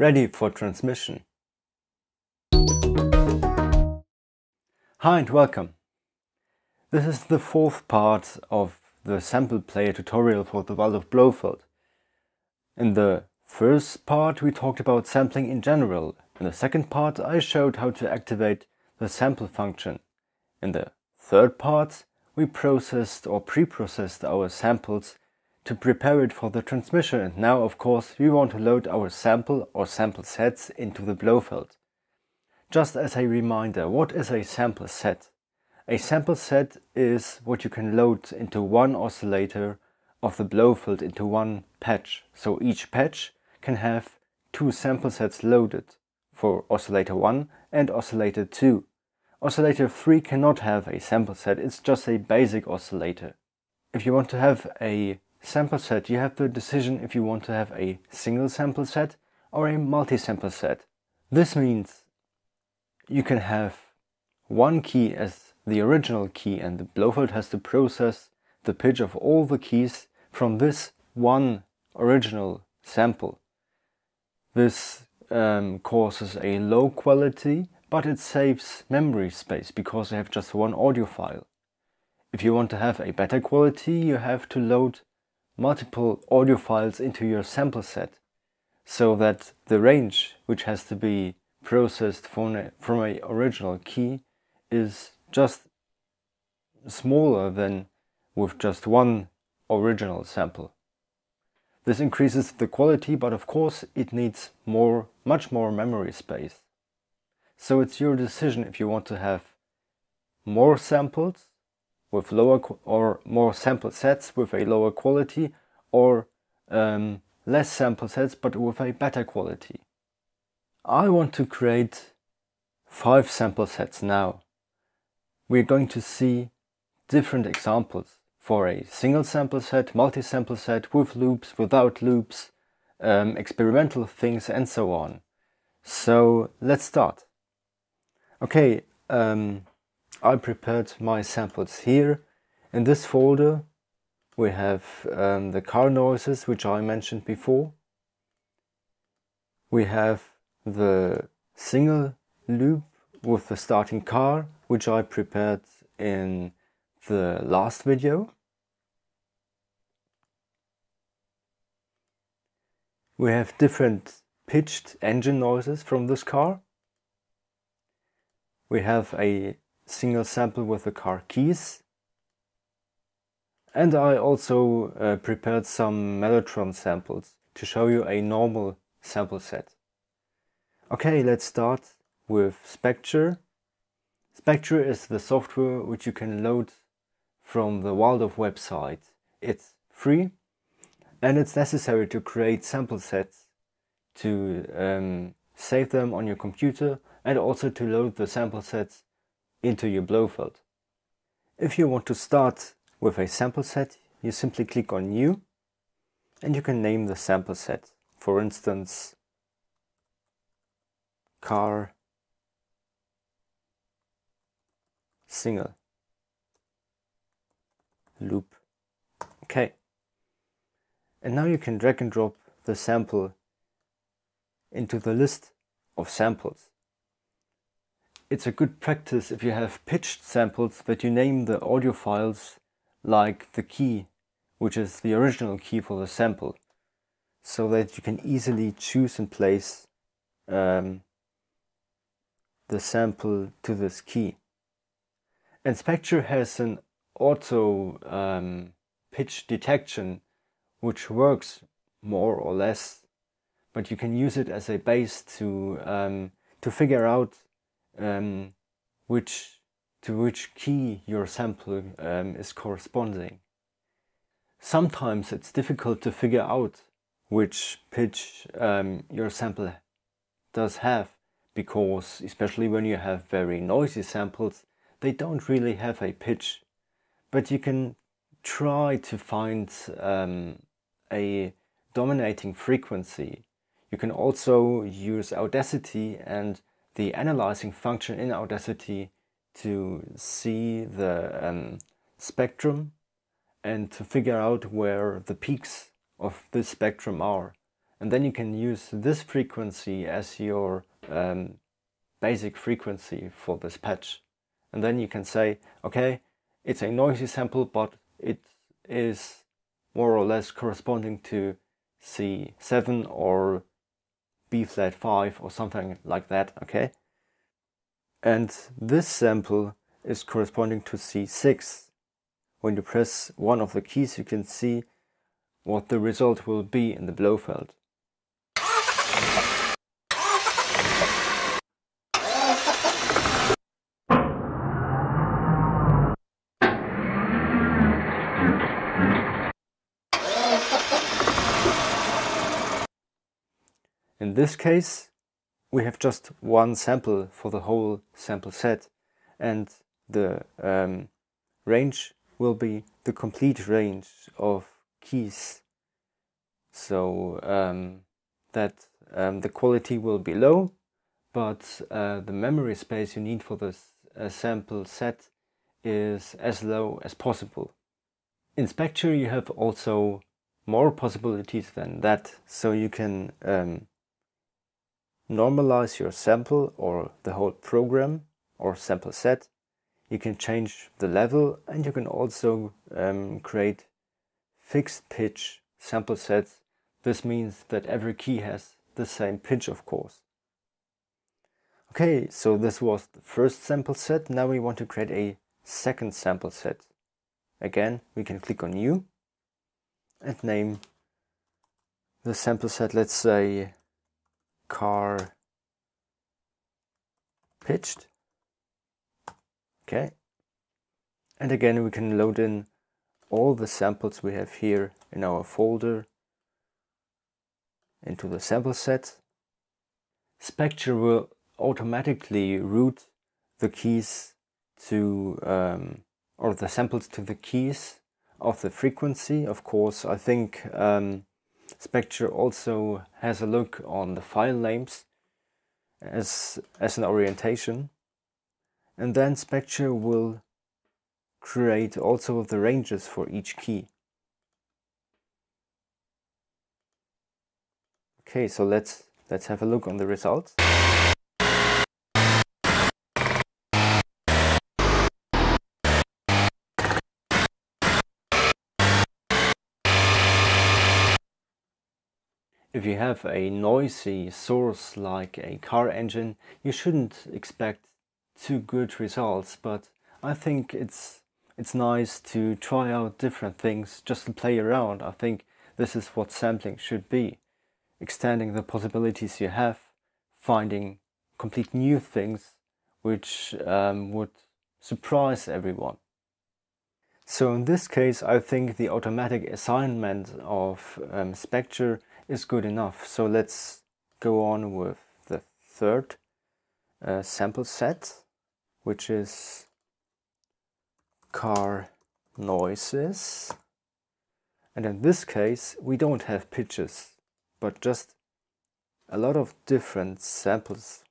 ready for transmission. Hi and welcome. This is the fourth part of the sample player tutorial for the Waldorf Blofeld. In the first part we talked about sampling in general. In the second part I showed how to activate the sample function. In the third part we processed or pre-processed our samples to prepare it for the transmission and now of course we want to load our sample or sample sets into the Blofeld. Just as a reminder, what is a sample set? A sample set is what you can load into one oscillator of the Blofeld into one patch. So each patch can have two sample sets loaded for oscillator 1 and oscillator 2. Oscillator 3 cannot have a sample set, it's just a basic oscillator. If you want to have a sample set, you have the decision if you want to have a single sample set or a multi-sample set. This means you can have one key as the original key and the Blofeld has to process the pitch of all the keys from this one original sample. This um, causes a low quality but it saves memory space because you have just one audio file. If you want to have a better quality you have to load multiple audio files into your sample set so that the range which has to be processed from a, from a original key is just smaller than with just one original sample. This increases the quality, but of course it needs more, much more memory space. So it's your decision if you want to have more samples with lower or more sample sets with a lower quality or um, less sample sets but with a better quality. I want to create five sample sets now. We're going to see different examples for a single sample set, multi-sample set, with loops, without loops, um, experimental things and so on. So let's start. Okay, um, I prepared my samples here. In this folder we have um, the car noises which I mentioned before. We have the single loop with the starting car, which I prepared in the last video. We have different pitched engine noises from this car. We have a single sample with the car keys. And I also uh, prepared some Mellotron samples to show you a normal sample set. Okay, let's start with Spectre. Spectre is the software which you can load from the Waldorf website. It's free and it's necessary to create sample sets to um, save them on your computer and also to load the sample sets into your Blofeld. If you want to start with a sample set, you simply click on New and you can name the sample set. For instance, car single loop okay and now you can drag and drop the sample into the list of samples it's a good practice if you have pitched samples that you name the audio files like the key which is the original key for the sample so that you can easily choose and place um, the sample to this key. And Spectre has an auto um, pitch detection which works more or less, but you can use it as a base to um, to figure out um, which to which key your sample um, is corresponding. Sometimes it's difficult to figure out which pitch um, your sample does have because especially when you have very noisy samples, they don't really have a pitch. But you can try to find um, a dominating frequency. You can also use Audacity and the analyzing function in Audacity to see the um, spectrum and to figure out where the peaks of this spectrum are. And then you can use this frequency as your um, basic frequency for this patch. And then you can say, okay, it's a noisy sample, but it is more or less corresponding to C7 or B flat 5 or something like that, okay? And this sample is corresponding to C6. When you press one of the keys, you can see what the result will be in the Blofeld. This case, we have just one sample for the whole sample set and the um, range will be the complete range of keys so um, that um, the quality will be low but uh, the memory space you need for this uh, sample set is as low as possible. In Spectre you have also more possibilities than that so you can um, normalize your sample or the whole program or sample set. You can change the level and you can also um, create fixed pitch sample sets. This means that every key has the same pitch of course. Okay, so this was the first sample set. Now we want to create a second sample set. Again, we can click on new and name the sample set, let's say car pitched. Okay. And again, we can load in all the samples we have here in our folder into the sample set. Spectre will automatically route the keys to, um, or the samples to the keys of the frequency. Of course, I think um, Spectre also has a look on the file names as, as an orientation. And then Spectre will create also the ranges for each key. Okay, so let's let's have a look on the results. If you have a noisy source like a car engine, you shouldn't expect too good results, but I think it's it's nice to try out different things just to play around. I think this is what sampling should be. Extending the possibilities you have, finding complete new things which um, would surprise everyone. So in this case, I think the automatic assignment of um, Spectre is good enough. So let's go on with the third uh, sample set, which is car noises. And in this case, we don't have pitches, but just a lot of different samples.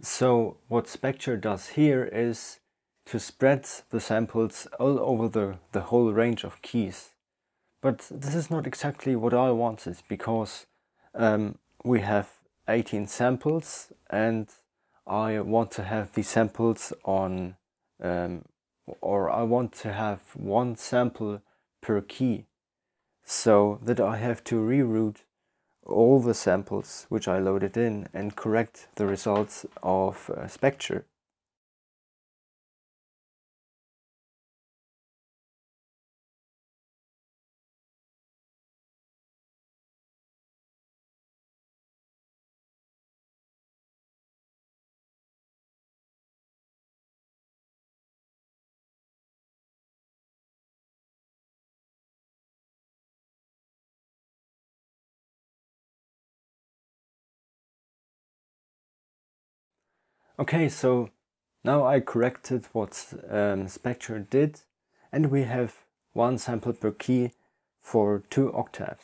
So what Spectre does here is to spread the samples all over the, the whole range of keys. But this is not exactly what I wanted because um, we have 18 samples and I want to have the samples on um, or I want to have one sample per key so that I have to reroute all the samples which I loaded in and correct the results of uh, Spectre. Okay, so now I corrected what um, Spectre did and we have one sample per key for two octaves.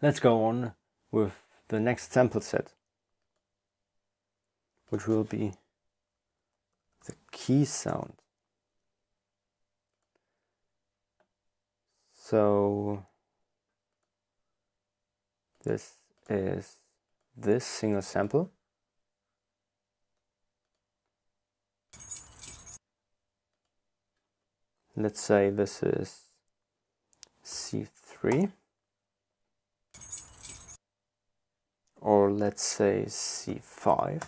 Let's go on with the next sample set which will be the key sound. So this is this single sample. Let's say this is C3 or let's say C5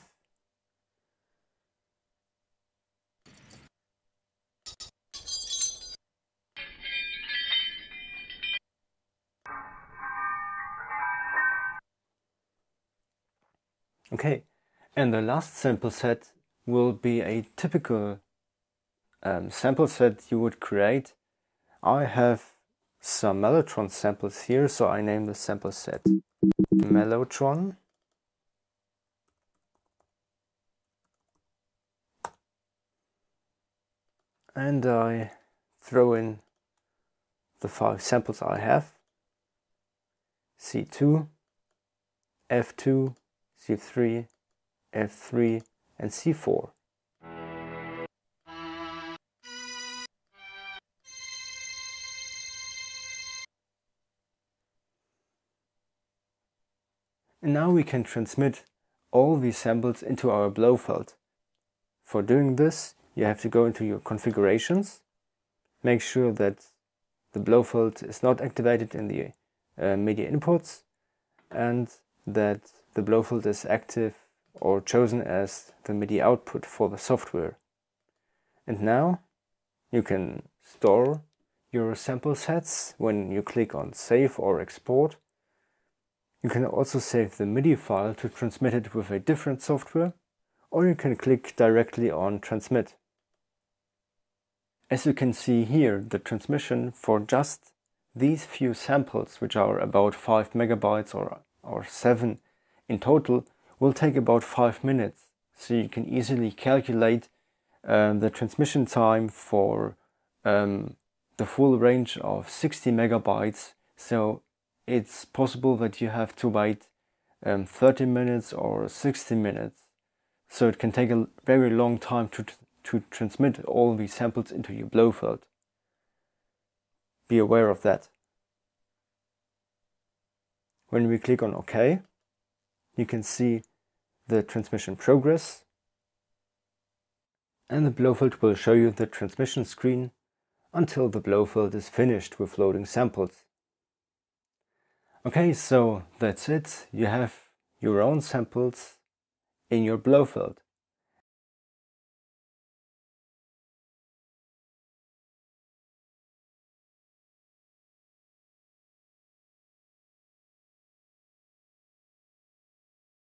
Okay, and the last sample set will be a typical um, sample set you would create. I have some Mellotron samples here, so I name the sample set Mellotron. And I throw in the five samples I have. C2, F2, C3, F3 and C4. And now we can transmit all these samples into our Blofeld. For doing this, you have to go into your configurations, make sure that the Blofeld is not activated in the uh, MIDI inputs, and that the Blofeld is active or chosen as the MIDI output for the software. And now you can store your sample sets when you click on save or export. You can also save the MIDI file to transmit it with a different software or you can click directly on transmit. As you can see here, the transmission for just these few samples, which are about 5 megabytes or, or 7 in total will take about 5 minutes. So you can easily calculate um, the transmission time for um, the full range of 60 megabytes. So it's possible that you have to wait um, 30 minutes or 60 minutes. So it can take a very long time to, to transmit all these samples into your Blofeld. Be aware of that. When we click on OK, you can see the transmission progress and the Blofeld will show you the transmission screen until the Blofeld is finished with loading samples. Okay, so that's it. You have your own samples in your Blofeld.